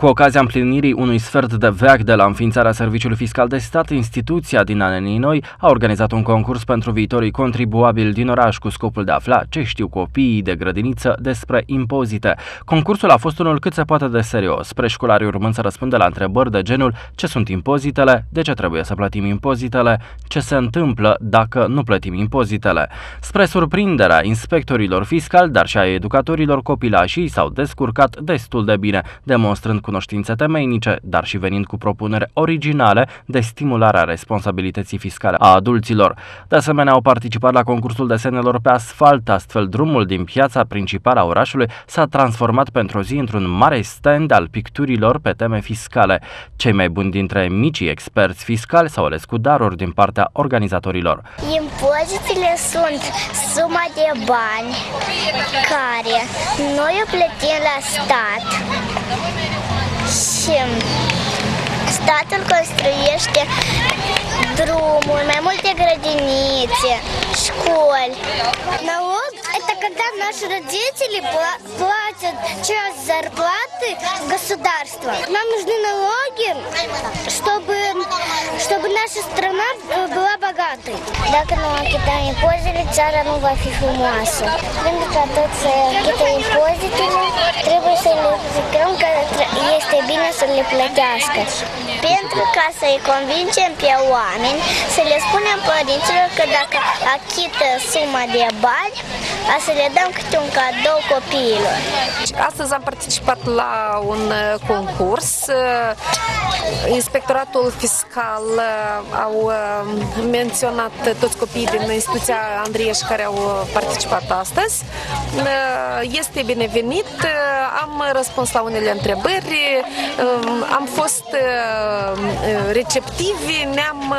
Cu ocazia împlinirii unui sfert de veac de la înființarea Serviciului Fiscal de Stat, instituția din Anenii Noi a organizat un concurs pentru viitorii contribuabili din oraș cu scopul de a afla ce știu copiii de grădiniță despre impozite. Concursul a fost unul cât se poate de serios, preșcolarii urmând să răspundă la întrebări de genul ce sunt impozitele, de ce trebuie să plătim impozitele, ce se întâmplă dacă nu plătim impozitele. Spre surprinderea inspectorilor fiscali, dar și a educatorilor copilașii s-au descurcat destul de bine, demonstrând cunoștințe temeinice, dar și venind cu propuneri originale de stimulare a responsabilității fiscale a adulților. De asemenea, au participat la concursul desenelor pe asfalt, astfel drumul din piața principală a orașului s-a transformat pentru o zi într-un mare stand al picturilor pe teme fiscale. Cei mai buni dintre micii experți fiscali s-au ales cu daruri din partea organizatorilor. Impozitele sunt suma de bani care noi o plătim la stat și statul construiește drumuri, mai multe grădinițe, școli. Налог – это когда наши родители платят часть зарплаты государства. Нам нужны налоги, чтобы, чтобы наша страна была богатой. Că tot să achităm impozitele, trebuie să le zicăm că este bine să le plătească. Pentru ca să-i convingem pe oameni, să le spunem părinților că dacă achită suma de bani, a să le dăm câte un cadou copiilor. Astăzi am participat la un uh, concurs. Uh, Inspectoratul fiscal uh, au menționat toți copiii din instituția Andrieș care au participat astăzi. Este binevenit. Am răspuns la unele întrebări. Am fost receptivi, ne-am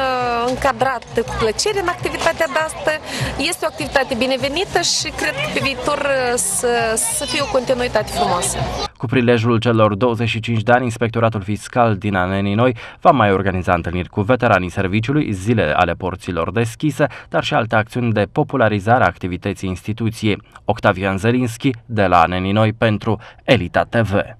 încadrat cu plăcere în activitatea de asta. Este o activitate binevenită și cred că pe viitor să, să fie o continuitate frumoasă. Cu prilejul celor 25 de ani, Inspectoratul Fiscal din Anenii Noi va mai organiza întâlniri cu veteranii serviciului, zile ale porților deschise, dar și alte acțiuni de popularizare a activității instituției. Octavian Zelinski de la Anenii Noi pentru Elita TV.